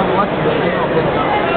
unlucky, but they don't.